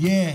Yeah.